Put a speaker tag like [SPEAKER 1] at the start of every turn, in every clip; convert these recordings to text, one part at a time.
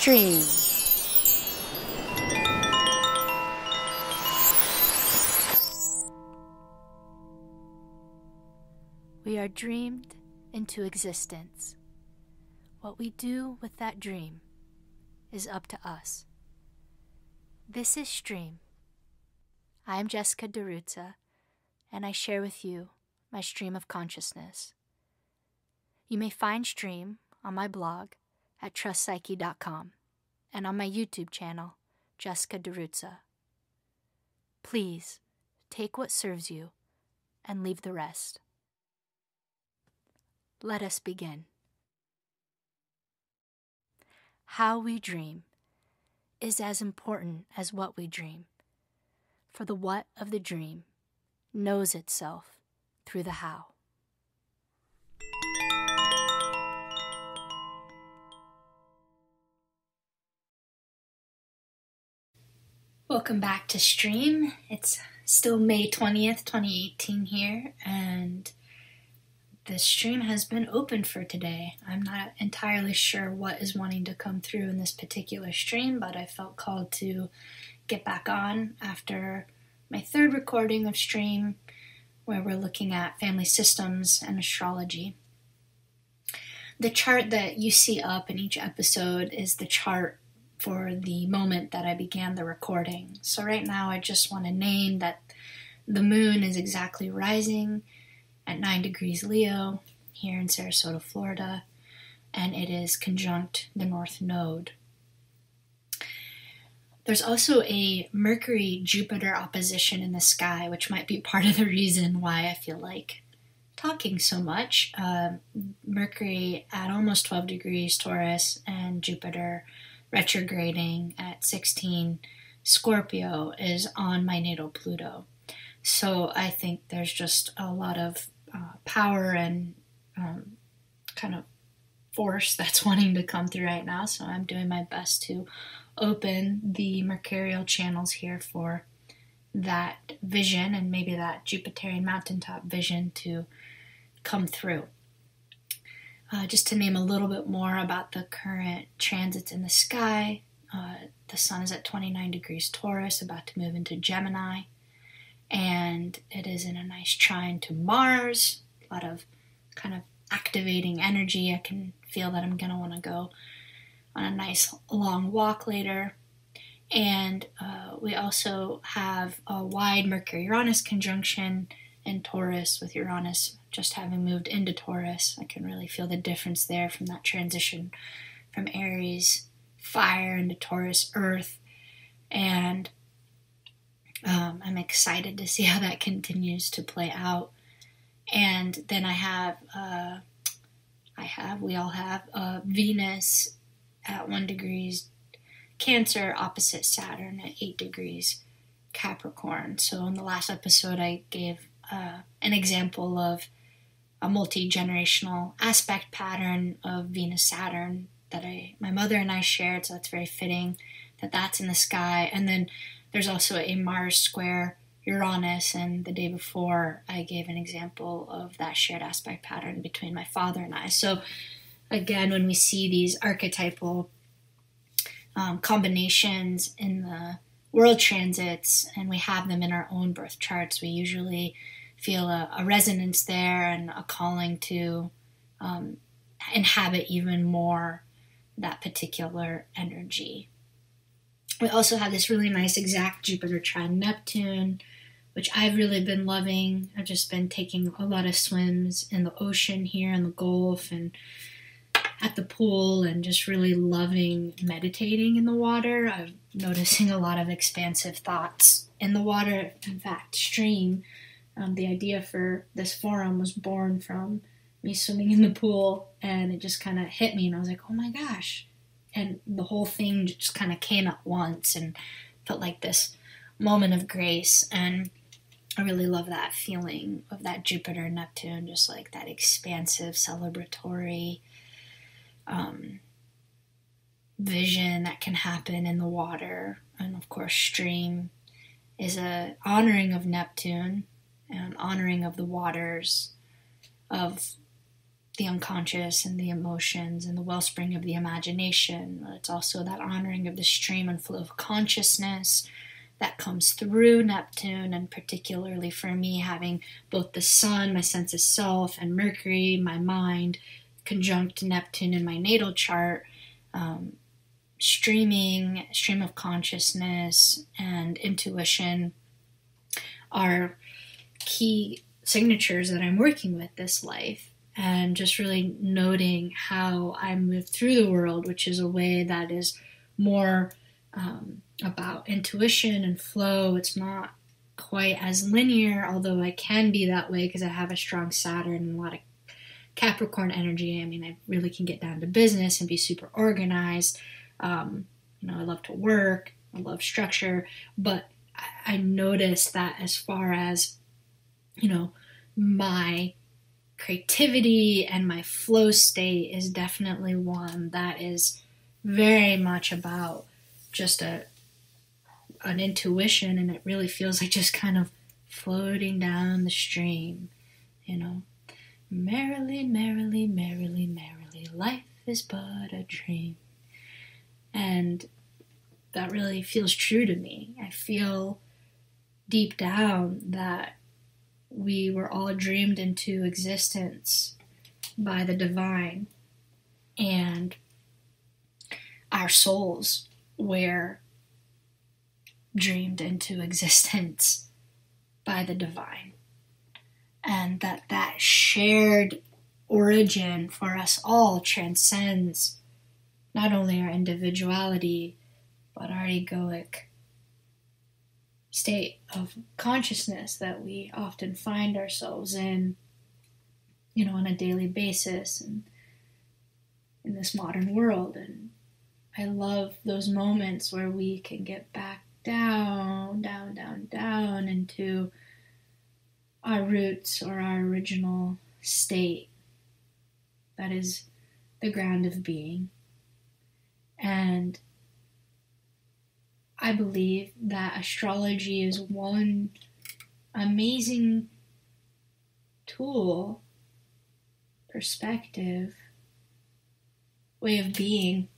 [SPEAKER 1] stream. We are dreamed into existence. What we do with that dream is up to us. This is Stream. I am Jessica DiRuzza, and I share with you my stream of consciousness. You may find Stream on my blog at trustpsyche.com and on my YouTube channel, Jessica DiRuzza. Please take what serves you and leave the rest. Let us begin. How we dream is as important as what we dream, for the what of the dream knows itself through the how. Welcome back to Stream. It's still May 20th, 2018 here, and the stream has been open for today. I'm not entirely sure what is wanting to come through in this particular stream, but I felt called to get back on after my third recording of Stream, where we're looking at family systems and astrology. The chart that you see up in each episode is the chart for the moment that I began the recording. So, right now, I just want to name that the moon is exactly rising at 9 degrees Leo here in Sarasota, Florida, and it is conjunct the North Node. There's also a Mercury Jupiter opposition in the sky, which might be part of the reason why I feel like talking so much. Uh, Mercury at almost 12 degrees Taurus and Jupiter retrograding at 16 Scorpio is on my natal Pluto. So I think there's just a lot of uh, power and um, kind of force that's wanting to come through right now. So I'm doing my best to open the mercurial channels here for that vision and maybe that Jupiterian mountaintop vision to come through. Uh, just to name a little bit more about the current transits in the sky, uh, the sun is at 29 degrees Taurus, about to move into Gemini, and it is in a nice trine to Mars. A lot of kind of activating energy. I can feel that I'm going to want to go on a nice long walk later. And uh, we also have a wide Mercury Uranus conjunction in Taurus with Uranus just having moved into Taurus, I can really feel the difference there from that transition from Aries fire into Taurus earth. And um, I'm excited to see how that continues to play out. And then I have, uh, I have, we all have uh, Venus at one degrees Cancer opposite Saturn at eight degrees Capricorn. So in the last episode, I gave uh, an example of a multi generational aspect pattern of Venus Saturn that I my mother and I shared, so that's very fitting that that's in the sky. And then there's also a Mars square Uranus, and the day before I gave an example of that shared aspect pattern between my father and I. So again, when we see these archetypal um, combinations in the world transits and we have them in our own birth charts, we usually feel a, a resonance there and a calling to um, inhabit even more that particular energy. We also have this really nice exact Jupiter trine Neptune, which I've really been loving. I've just been taking a lot of swims in the ocean here in the Gulf and at the pool and just really loving meditating in the water. I'm noticing a lot of expansive thoughts in the water. In fact, stream um, the idea for this forum was born from me swimming in the pool, and it just kind of hit me, and I was like, oh my gosh. And the whole thing just kind of came at once and felt like this moment of grace. And I really love that feeling of that Jupiter Neptune, just like that expansive, celebratory um, vision that can happen in the water. And of course, stream is a honoring of Neptune and honoring of the waters of the unconscious and the emotions and the wellspring of the imagination. It's also that honoring of the stream and flow of consciousness that comes through Neptune, and particularly for me, having both the sun, my sense of self, and Mercury, my mind, conjunct Neptune in my natal chart. Um, streaming, stream of consciousness, and intuition are key signatures that I'm working with this life. And just really noting how I move through the world, which is a way that is more um, about intuition and flow. It's not quite as linear, although I can be that way because I have a strong Saturn and a lot of Capricorn energy. I mean, I really can get down to business and be super organized. Um, you know, I love to work, I love structure, but I, I noticed that as far as, you know, my creativity and my flow state is definitely one that is very much about just a an intuition and it really feels like just kind of floating down the stream, you know. Merrily, merrily, merrily, merrily, life is but a dream. And that really feels true to me. I feel deep down that we were all dreamed into existence by the divine and our souls were dreamed into existence by the divine. And that that shared origin for us all transcends not only our individuality but our egoic state of consciousness that we often find ourselves in you know on a daily basis and in this modern world. And i love those moments where we can get back down down down down into our roots or our original state that is the ground of being. And I believe that astrology is one amazing tool, perspective, way of being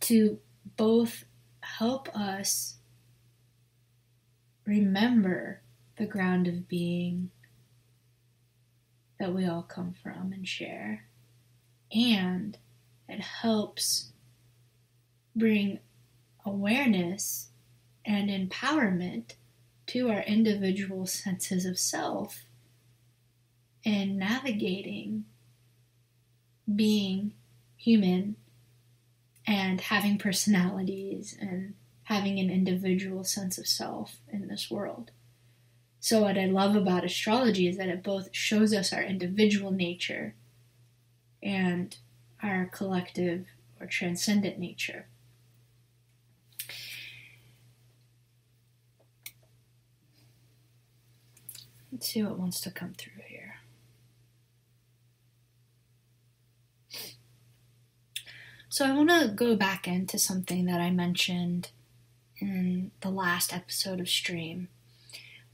[SPEAKER 1] to both help us remember the ground of being that we all come from and share. And it helps bring awareness and empowerment to our individual senses of self in navigating being human and having personalities and having an individual sense of self in this world. So, what I love about astrology is that it both shows us our individual nature and our collective or transcendent nature. Let's see what wants to come through here. So I want to go back into something that I mentioned in the last episode of Stream,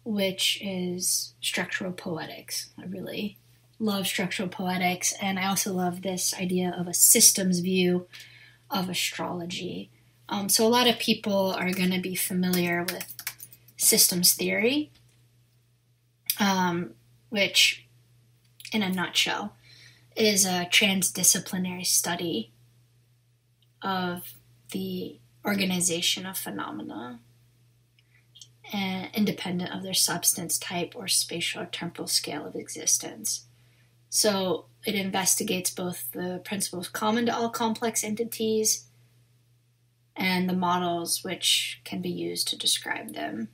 [SPEAKER 1] which is structural poetics. I really love structural poetics, and I also love this idea of a systems view of astrology. Um, so, a lot of people are going to be familiar with systems theory, um, which, in a nutshell, is a transdisciplinary study of the organization of phenomena independent of their substance type or spatial or temporal scale of existence. So it investigates both the principles common to all complex entities and the models which can be used to describe them.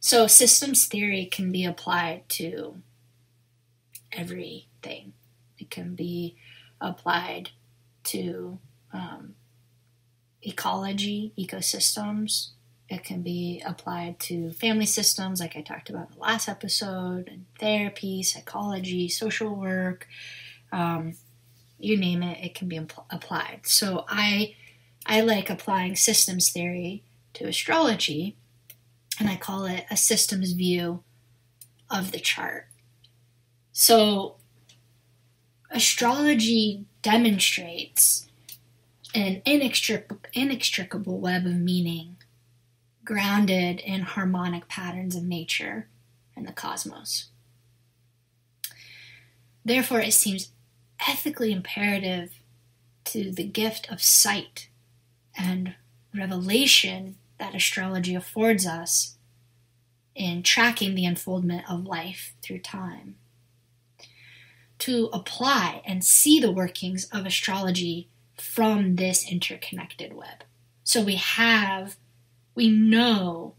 [SPEAKER 1] So systems theory can be applied to everything. It can be applied to um, ecology, ecosystems. It can be applied to family systems, like I talked about in the last episode, and therapy, psychology, social work, um, you name it, it can be impl- applied. So I, I like applying systems theory to astrology and I call it a systems view of the chart. So astrology demonstrates an inextric- inextricable web of meaning grounded in harmonic patterns of nature and the cosmos. Therefore, it seems ethically imperative to the gift of sight and revelation that astrology affords us in tracking the unfoldment of life through time. To apply and see the workings of astrology from this interconnected web. So we have, we know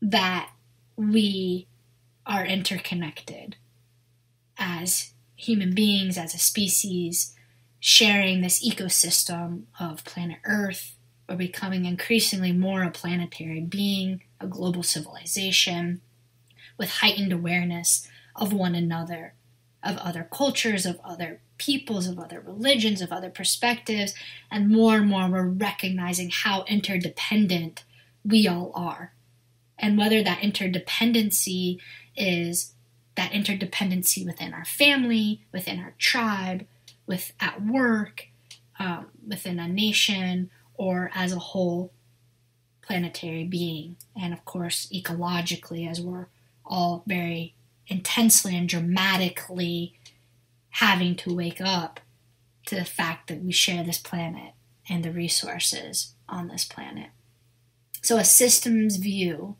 [SPEAKER 1] that we are interconnected as human beings, as a species, sharing this ecosystem of planet Earth. We're becoming increasingly more a planetary being, a global civilization, with heightened awareness of one another, of other cultures, of other peoples, of other religions, of other perspectives, and more and more we're recognizing how interdependent we all are. And whether that interdependency is that interdependency within our family, within our tribe, with at work, um, within a nation, or as a whole planetary being. And of course, ecologically, as we're all very intensely and dramatically having to wake up to the fact that we share this planet and the resources on this planet. So, a systems view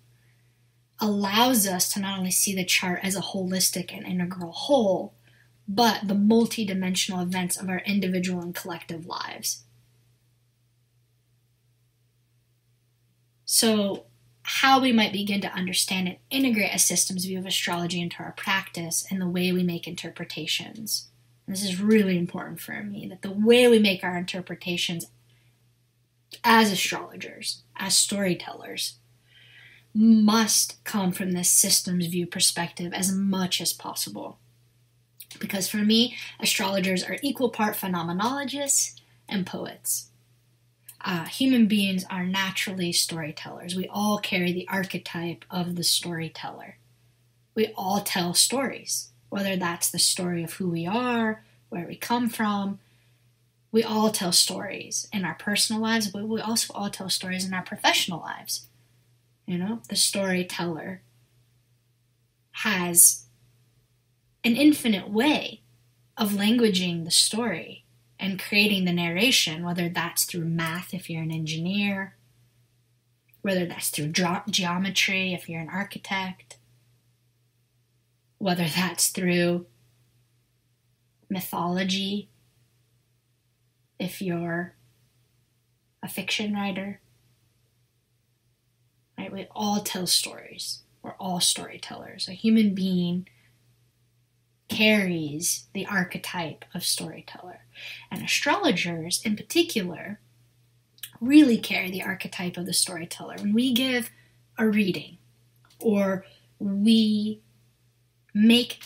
[SPEAKER 1] allows us to not only see the chart as a holistic and integral whole, but the multidimensional events of our individual and collective lives. So, how we might begin to understand and integrate a systems view of astrology into our practice and the way we make interpretations. And this is really important for me that the way we make our interpretations as astrologers, as storytellers, must come from this systems view perspective as much as possible. Because for me, astrologers are equal part phenomenologists and poets. Uh, human beings are naturally storytellers. We all carry the archetype of the storyteller. We all tell stories, whether that's the story of who we are, where we come from. We all tell stories in our personal lives, but we also all tell stories in our professional lives. You know, the storyteller has an infinite way of languaging the story and creating the narration, whether that's through math if you're an engineer, whether that's through geometry if you're an architect, whether that's through mythology if you're a fiction writer. Right? We all tell stories. We're all storytellers. A human being carries the archetype of storyteller. And astrologers, in particular, really carry the archetype of the storyteller. When we give a reading or we make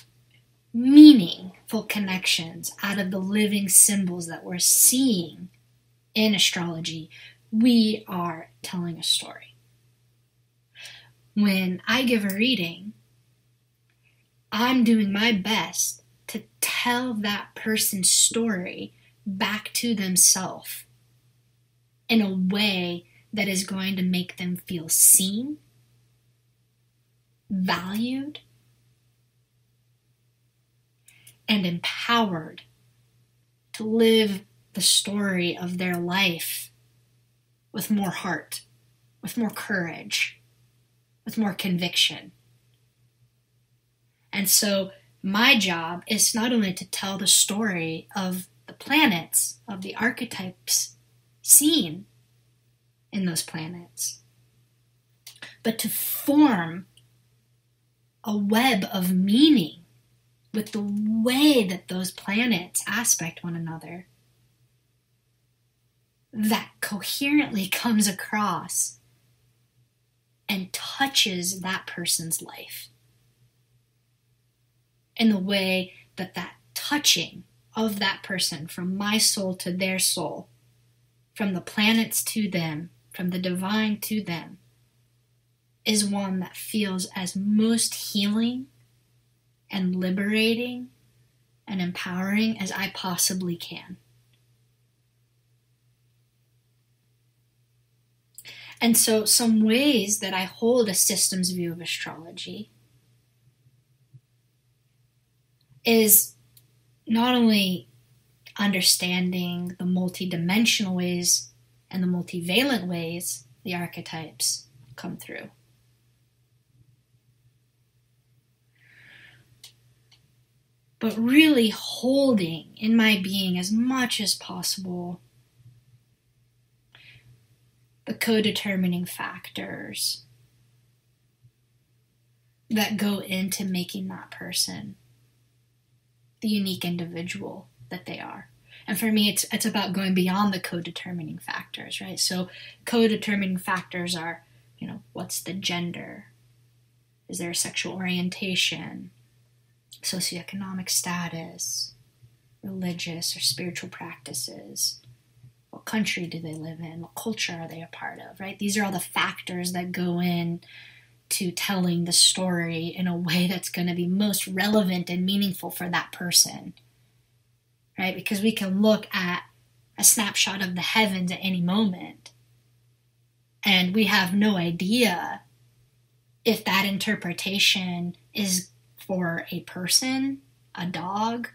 [SPEAKER 1] meaningful connections out of the living symbols that we're seeing in astrology, we are telling a story. When I give a reading, I'm doing my best to tell that person's story back to themselves in a way that is going to make them feel seen, valued, and empowered to live the story of their life with more heart, with more courage, with more conviction. And so my job is not only to tell the story of the planets, of the archetypes seen in those planets, but to form a web of meaning with the way that those planets aspect one another that coherently comes across and touches that person's life in the way that that touching of that person from my soul to their soul, from the planets to them, from the divine to them, is one that feels as most healing and liberating and empowering as I possibly can. And so, some ways that I hold a systems view of astrology is not only understanding the multidimensional ways and the multivalent ways the archetypes come through. But really holding in my being as much as possible the co determining factors that go into making that person the unique individual that they are. And for me, it's it's about going beyond the co-determining factors, right? So co-determining factors are, you know, what's the gender? Is there a sexual orientation? Socioeconomic status? Religious or spiritual practices? What country do they live in? What culture are they a part of, right? These are all the factors that go in to telling the story in a way that's going to be most relevant and meaningful for that person. Right? Because we can look at a snapshot of the heavens at any moment and we have no idea if that interpretation is for a person, a dog,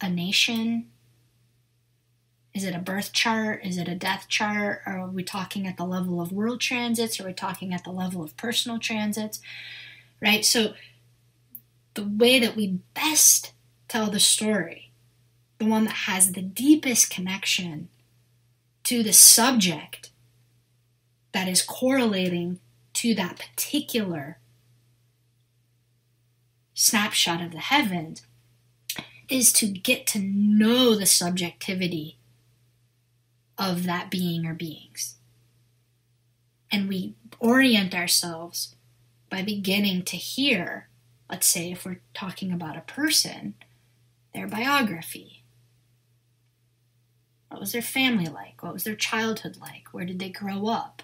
[SPEAKER 1] a nation, is it a birth chart? Is it a death chart? Are we talking at the level of world transits? Are we talking at the level of personal transits? Right? So, the way that we best tell the story, the one that has the deepest connection to the subject that is correlating to that particular snapshot of the heavens, is to get to know the subjectivity of that being or beings. And we orient ourselves by beginning to hear, let's say, if we're talking about a person, their biography. What was their family like? What was their childhood like? Where did they grow up?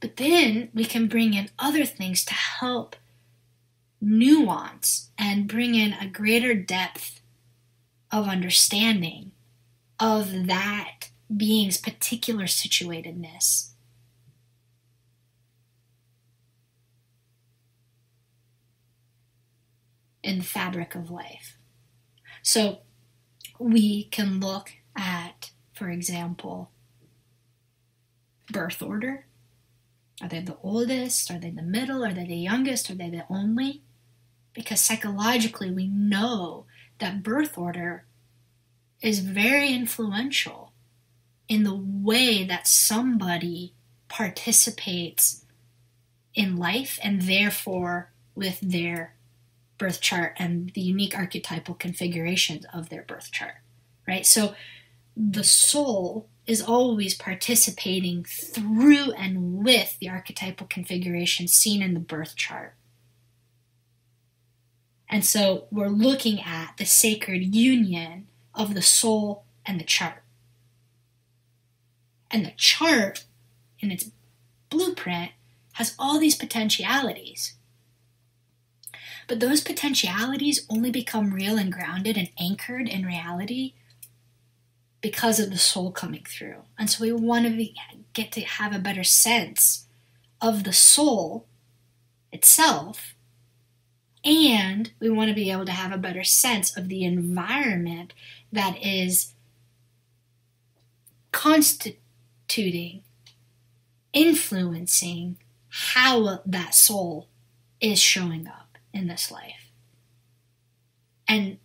[SPEAKER 1] But then we can bring in other things to help nuance and bring in a greater depth of understanding of that being's particular situatedness. In the fabric of life. So we can look at, for example, birth order. Are they the oldest? Are they the middle? Are they the youngest? Are they the only? Because psychologically, we know that birth order is very influential in the way that somebody participates in life and therefore with their birth chart and the unique archetypal configurations of their birth chart, right? So the soul is always participating through and with the archetypal configuration seen in the birth chart. And so we're looking at the sacred union of the soul and the chart. And the chart, in its blueprint, has all these potentialities. But those potentialities only become real and grounded and anchored in reality because of the soul coming through. And so we want to get to have a better sense of the soul itself. And we want to be able to have a better sense of the environment that is constituting, influencing how that soul is showing up in this life. And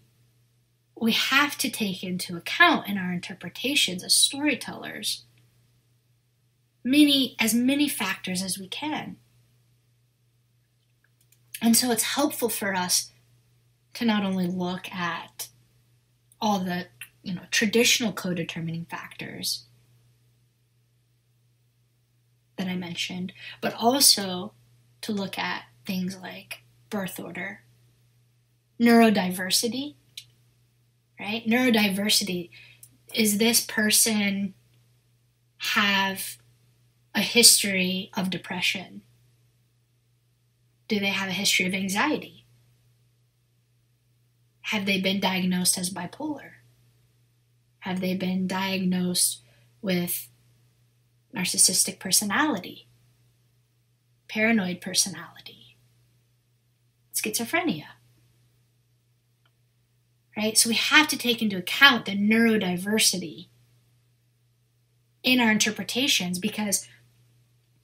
[SPEAKER 1] we have to take into account in our interpretations as storytellers many as many factors as we can. And so it's helpful for us to not only look at all the you know traditional co-determining factors that I mentioned, but also to look at things like birth order, neurodiversity, right? Neurodiversity is this person have a history of depression? Do they have a history of anxiety? Have they been diagnosed as bipolar? Have they been diagnosed with narcissistic personality, paranoid personality, schizophrenia? Right? So we have to take into account the neurodiversity in our interpretations because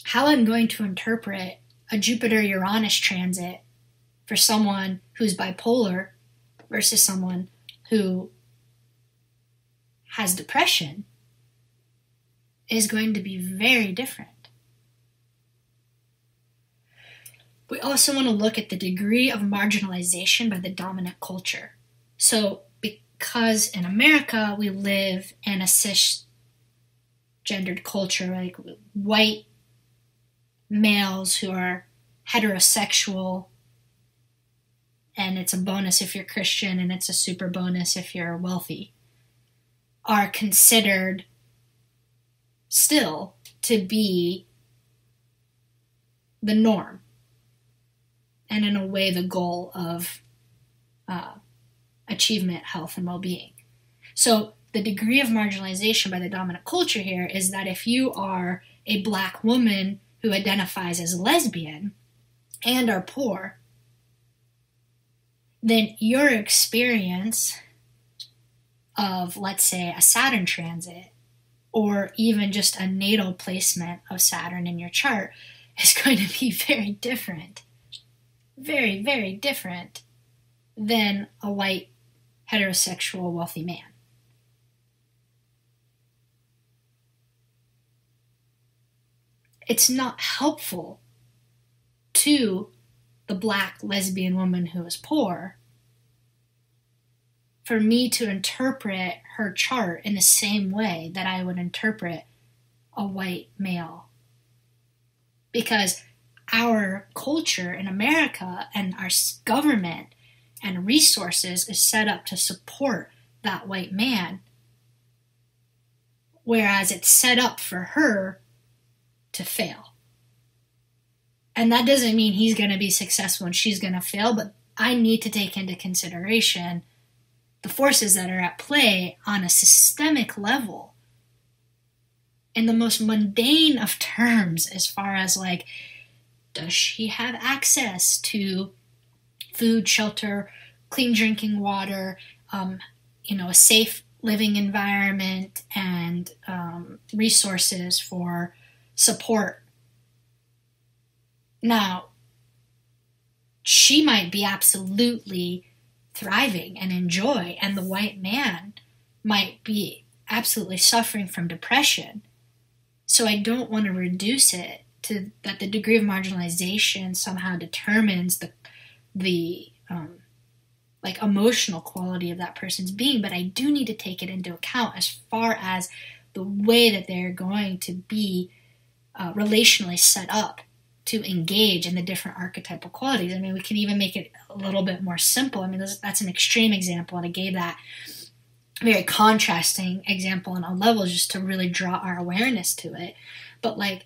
[SPEAKER 1] how I'm going to interpret a Jupiter Uranus transit for someone who's bipolar versus someone who has depression is going to be very different. We also want to look at the degree of marginalization by the dominant culture. So, because in America we live in a cisgendered culture, like white males who are heterosexual, and it's a bonus if you're Christian, and it's a super bonus if you're wealthy, are considered still to be the norm, and in a way, the goal of uh, achievement, health, and well being. So, the degree of marginalization by the dominant culture here is that if you are a black woman who identifies as lesbian and are poor, then your experience of, let's say, a Saturn transit or even just a natal placement of Saturn in your chart is going to be very different. Very, very different than a white, heterosexual, wealthy man. it's not helpful to the black lesbian woman who is poor for me to interpret her chart in the same way that I would interpret a white male. Because our culture in America and our government and resources is set up to support that white man, whereas it's set up for her to fail. And that doesn't mean he's going to be successful and she's going to fail, but I need to take into consideration the forces that are at play on a systemic level in the most mundane of terms, as far as like, does she have access to food, shelter, clean drinking water, um, you know, a safe living environment, and um, resources for support. Now, she might be absolutely thriving and enjoy, and the white man might be absolutely suffering from depression. So I don't want to reduce it to that the degree of marginalization somehow determines the the um, like emotional quality of that person's being, but I do need to take it into account as far as the way that they're going to be uh, relationally set up to engage in the different archetypal qualities. I mean, we can even make it a little bit more simple. I mean, that's an extreme example, and I gave that very contrasting example on a level just to really draw our awareness to it. But like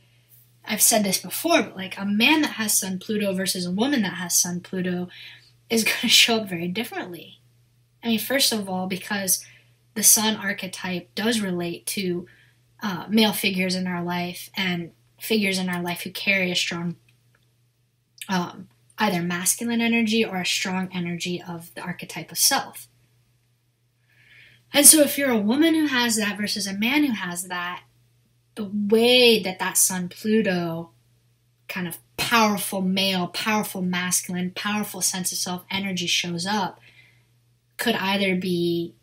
[SPEAKER 1] I've said this before, but like a man that has Sun Pluto versus a woman that has Sun Pluto is going to show up very differently. I mean, first of all, because the Sun archetype does relate to uh, male figures in our life and figures in our life who carry a strong um, either masculine energy or a strong energy of the archetype of self. And so, if you're a woman who has that versus a man who has that, the way that that Sun Pluto kind of powerful male, powerful masculine, powerful sense of self energy shows up could either be,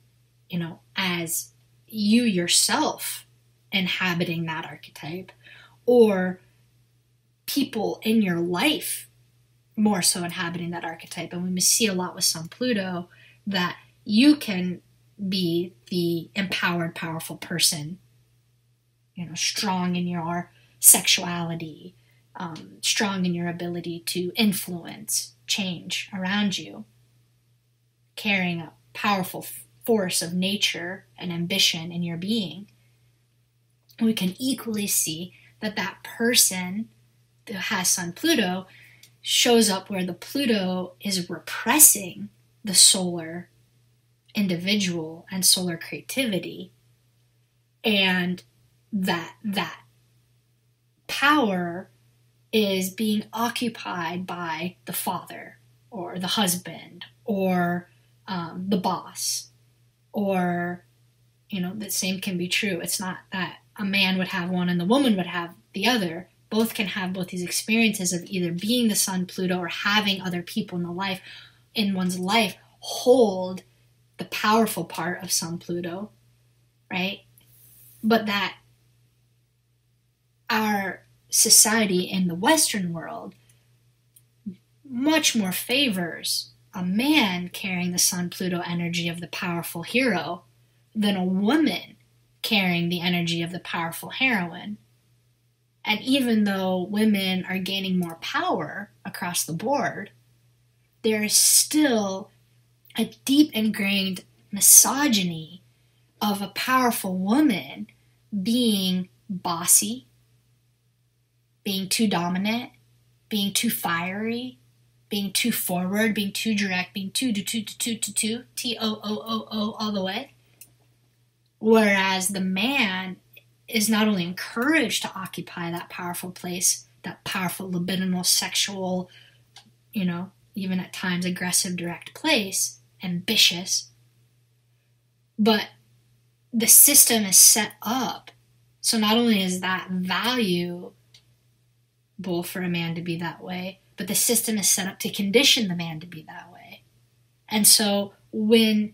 [SPEAKER 1] you know, as you yourself inhabiting that archetype, or people in your life more so inhabiting that archetype. And we see a lot with Sun Pluto that you can be the empowered, powerful person, you know, strong in your sexuality, um, strong in your ability to influence change around you, carrying a powerful force of nature and ambition in your being. We can equally see that that person who has Sun Pluto shows up where the Pluto is repressing the solar individual and solar creativity. And that that power is being occupied by the father or the husband or um, the boss or you know the same can be true. It's not that a man would have one and the woman would have the other both can have both these experiences of either being the sun pluto or having other people in the life in one's life hold the powerful part of sun pluto right? But that our society in the Western world much more favors a man carrying the Sun Pluto energy of the powerful hero than a woman carrying the energy of the powerful heroine. And even though women are gaining more power across the board, there is still a deep ingrained misogyny of a powerful woman being bossy, being too dominant, being too fiery, being too forward, being too direct, being too, too, too, too, too, too, T O O O O all the way. Whereas the man is not only encouraged to occupy that powerful place, that powerful libidinal, sexual, you know, even at times aggressive, direct place, ambitious, but the system is set up so not only is that valuable for a man to be that way, but the system is set up to condition the man to be that way. And so when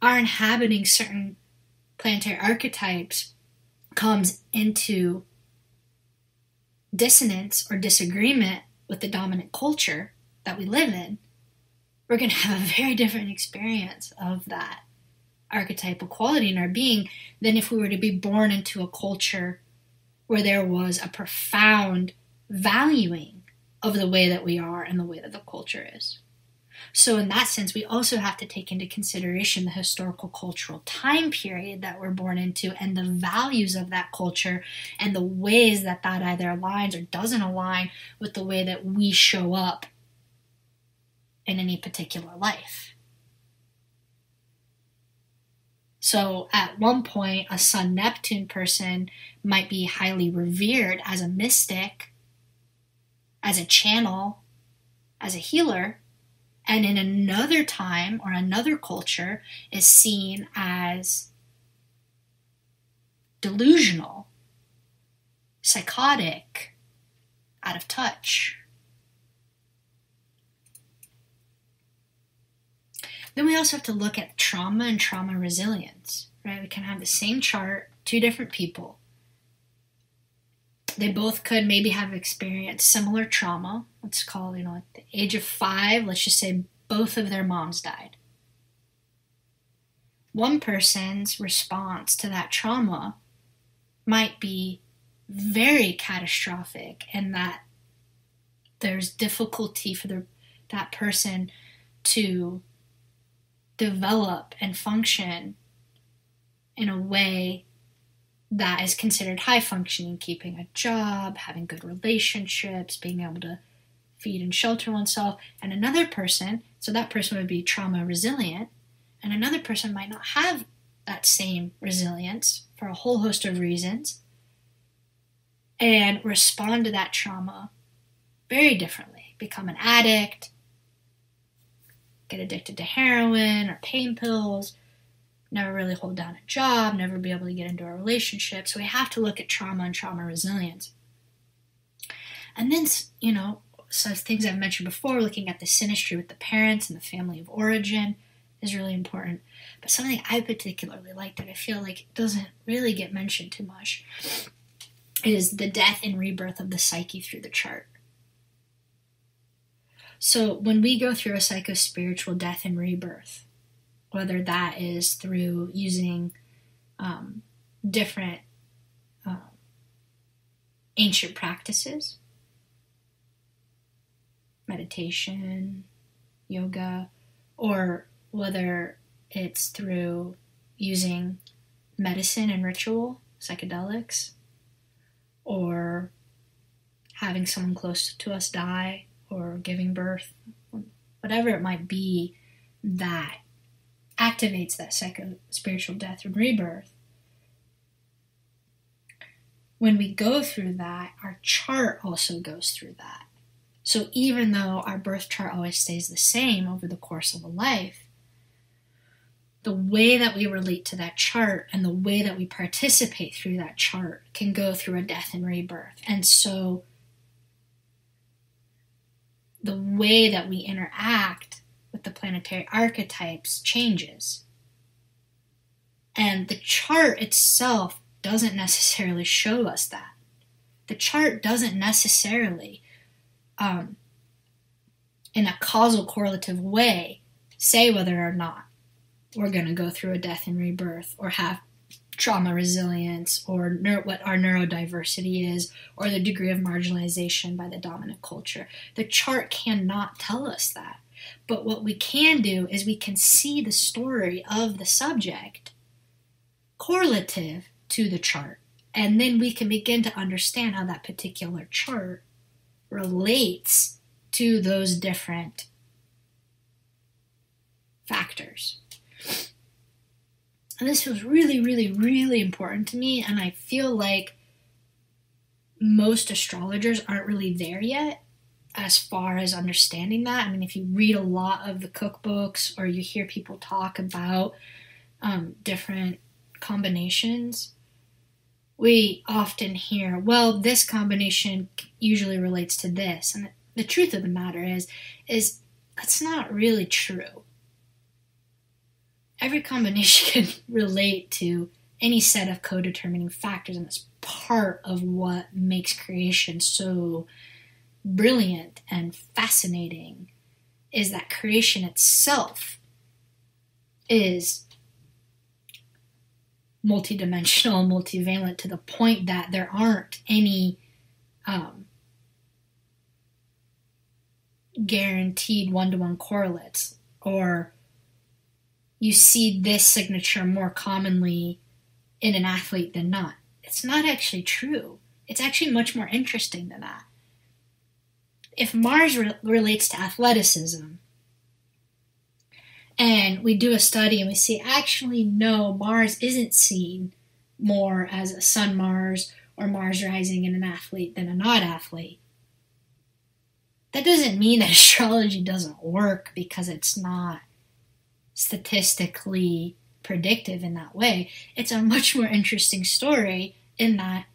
[SPEAKER 1] our inhabiting certain planetary archetypes comes into dissonance or disagreement with the dominant culture that we live in, we're going to have a very different experience of that archetypal quality in our being than if we were to be born into a culture where there was a profound valuing of the way that we are and the way that the culture is. So, in that sense, we also have to take into consideration the historical cultural time period that we're born into and the values of that culture and the ways that that either aligns or doesn't align with the way that we show up in any particular life. So at one point, a Sun Neptune person might be highly revered as a mystic, as a channel, as a healer, and in another time or another culture is seen as delusional, psychotic, out of touch. Then we also have to look at trauma and trauma resilience, right? We can have the same chart, two different people. They both could maybe have experienced similar trauma. Let's call, you know, at the age of five, let's just say both of their moms died. One person's response to that trauma might be very catastrophic and that there's difficulty for the, that person to develop and function in a way that is considered high functioning, keeping a job, having good relationships, being able to feed and shelter oneself, and another person, so that person would be trauma resilient, and another person might not have that same resilience for a whole host of reasons and respond to that trauma very differently, become an addict, get addicted to heroin or pain pills, never really hold down a job, never be able to get into a relationship. So we have to look at trauma and trauma resilience. And then, you know, so things I've mentioned before, looking at the synastry with the parents and the family of origin is really important. But something I particularly like that I feel like doesn't really get mentioned too much is the death and rebirth of the psyche through the chart. So when we go through a psycho-spiritual death and rebirth, whether that is through using um, different uh, ancient practices, meditation, yoga, or whether it's through using medicine and ritual, psychedelics, or having someone close to us die, or giving birth, whatever it might be that activates that psycho spiritual death and rebirth. When we go through that, our chart also goes through that. So even though our birth chart always stays the same over the course of a life, the way that we relate to that chart and the way that we participate through that chart can go through a death and rebirth. And so the way that we interact with the planetary archetypes changes. And the chart itself doesn't necessarily show us that. The chart doesn't necessarily, um, in a causal correlative way, say whether or not we're going to go through a death and rebirth or have trauma resilience or neuro, what our neurodiversity is or the degree of marginalization by the dominant culture. The chart cannot tell us that. But what we can do is we can see the story of the subject correlative to the chart. And then we can begin to understand how that particular chart relates to those different factors. And this feels really, really, really important to me. And I feel like most astrologers aren't really there yet as far as understanding that. I mean, if you read a lot of the cookbooks or you hear people talk about um, different combinations, we often hear, well, this combination usually relates to this. And the truth of the matter is, is that's not really true every combination can relate to any set of co-determining factors and it's part of what makes creation so brilliant and fascinating is that creation itself is multidimensional, multivalent to the point that there aren't any um, guaranteed one-to-one correlates or you see this signature more commonly in an athlete than not. It's not actually true. It's actually much more interesting than that. If Mars re- relates to athleticism, and we do a study and we see actually no, Mars isn't seen more as a Sun Mars or Mars rising in an athlete than a not athlete. That doesn't mean that astrology doesn't work because it's not statistically predictive in that way. It's a much more interesting story in that,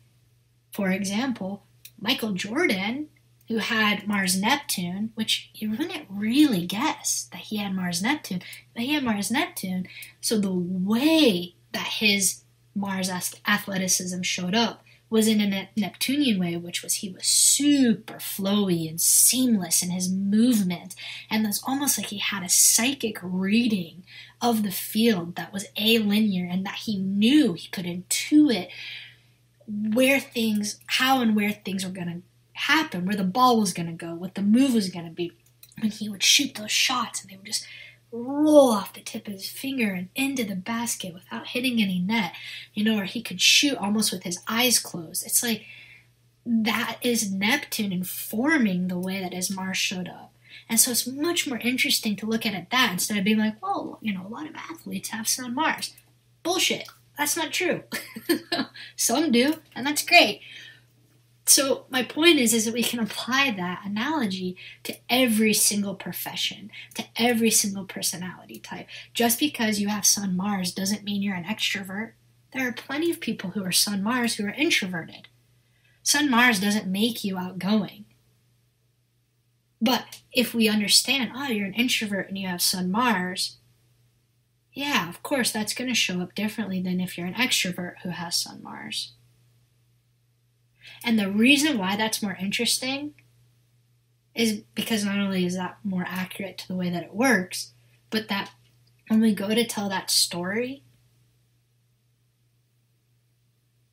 [SPEAKER 1] for example, Michael Jordan, who had Mars Neptune, which you wouldn't really guess that he had Mars Neptune, but he had Mars Neptune. So the way that his Mars athleticism showed up was in a Neptunian way, which was he was super flowy and seamless in his movement. And it was almost like he had a psychic reading of the field that was a linear and that he knew he could intuit where things, how and where things were going to happen, where the ball was going to go, what the move was going to be. And he would shoot those shots and they would just roll off the tip of his finger and into the basket without hitting any net, you know, or he could shoot almost with his eyes closed. It's like that is Neptune informing the way that his Mars showed up. And so it's much more interesting to look at it that instead of being like, well, you know, a lot of athletes have Sun Mars. Bullshit. That's not true. Some do, and that's great. So my point is is that we can apply that analogy to every single profession, to every single personality type. Just because you have Sun Mars doesn't mean you're an extrovert. There are plenty of people who are Sun Mars who are introverted. Sun Mars doesn't make you outgoing. But if we understand, oh, you're an introvert and you have Sun Mars, yeah, of course, that's going to show up differently than if you're an extrovert who has Sun Mars. And the reason why that's more interesting is because not only is that more accurate to the way that it works, but that when we go to tell that story,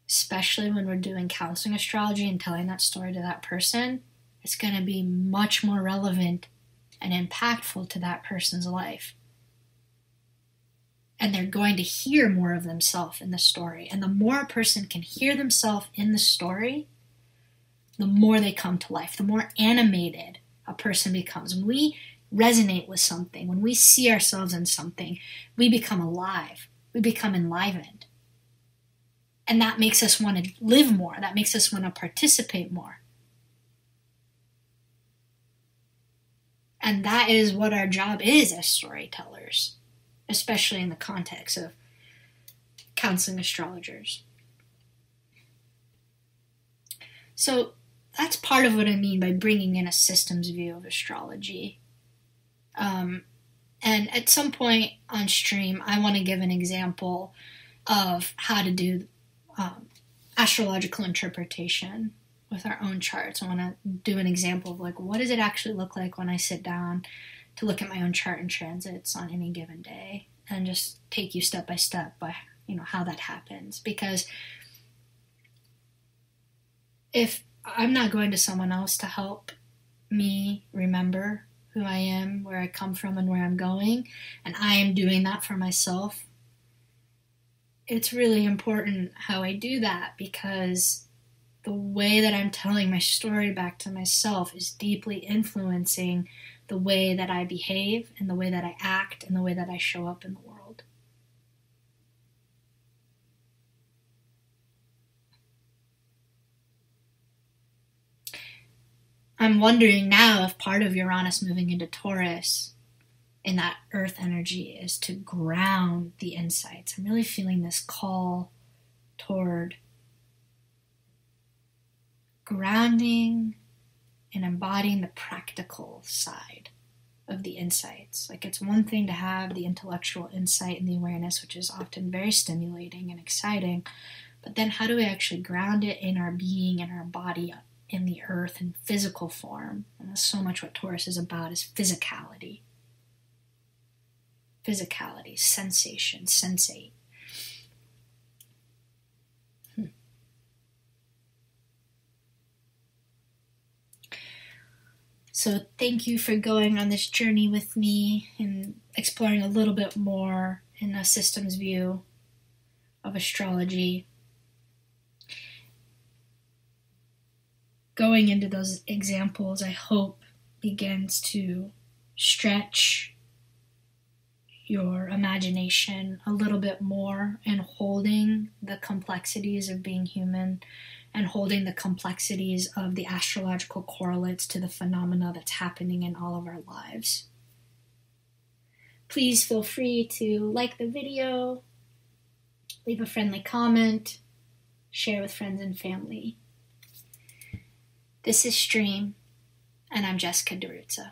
[SPEAKER 1] especially when we're doing counseling astrology and telling that story to that person, it's going to be much more relevant and impactful to that person's life. And they're going to hear more of themselves in the story. And the more a person can hear themselves in the story, the more they come to life, the more animated a person becomes. When we resonate with something, when we see ourselves in something, we become alive. We become enlivened. And that makes us want to live more. That makes us want to participate more. And that is what our job is as storytellers, especially in the context of counseling astrologers. So that's part of what I mean by bringing in a systems view of astrology. Um, and at some point on stream, I want to give an example of how to do um, astrological interpretation with our own charts. I want to do an example of like what does it actually look like when I sit down to look at my own chart and transits on any given day, and just take you step by step by you know how that happens because if I'm not going to someone else to help me remember who I am, where I come from, and where I'm going, and I am doing that for myself, it's really important how I do that because the way that I'm telling my story back to myself is deeply influencing the way that I behave and the way that I act and the way that I show up in the world. I'm wondering now if part of Uranus moving into Taurus in that earth energy is to ground the insights. I'm really feeling this call toward grounding and embodying the practical side of the insights. Like it's one thing to have the intellectual insight and the awareness, which is often very stimulating and exciting, but then how do we actually ground it in our being and our body in the earth in physical form. And that's so much what Taurus is about is physicality. Physicality, sensation, sensate. Hmm. So, thank you for going on this journey with me and exploring a little bit more in a systems view of astrology. Going into those examples, I hope begins to stretch your imagination a little bit more and holding the complexities of being human and holding the complexities of the astrological correlates to the phenomena that's happening in all of our lives. Please feel free to like the video, leave a friendly comment, share with friends and family. This is Stream, and I'm Jessica DiRuzza.